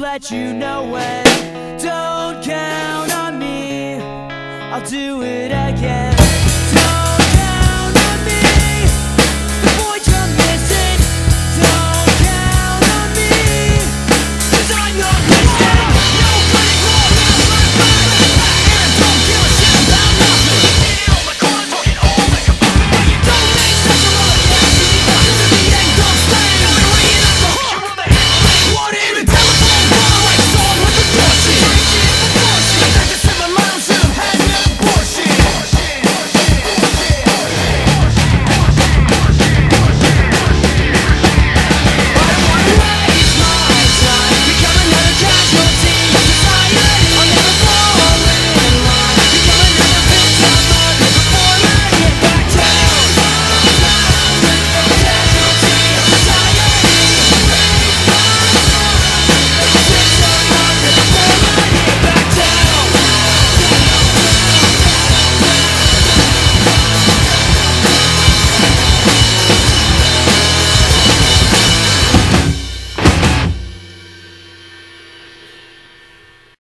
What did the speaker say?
Let you know when. Don't count on me, I'll do it again.